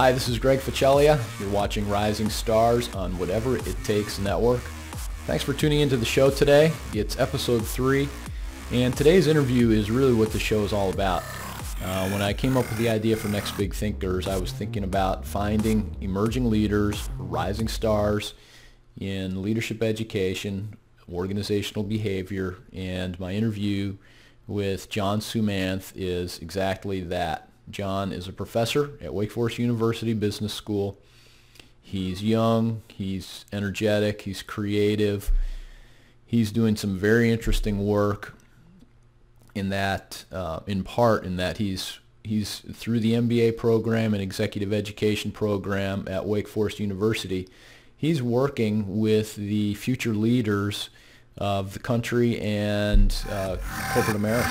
Hi, this is Greg Ficelia. You're watching Rising Stars on Whatever It Takes Network. Thanks for tuning into the show today. It's episode three, and today's interview is really what the show is all about. Uh, when I came up with the idea for Next Big Thinkers, I was thinking about finding emerging leaders, rising stars in leadership education, organizational behavior, and my interview with John Sumanth is exactly that. John is a professor at Wake Forest University Business School. He's young, he's energetic, he's creative. He's doing some very interesting work in that, uh, in part, in that he's he's through the MBA program and executive education program at Wake Forest University. He's working with the future leaders of the country and uh, corporate America.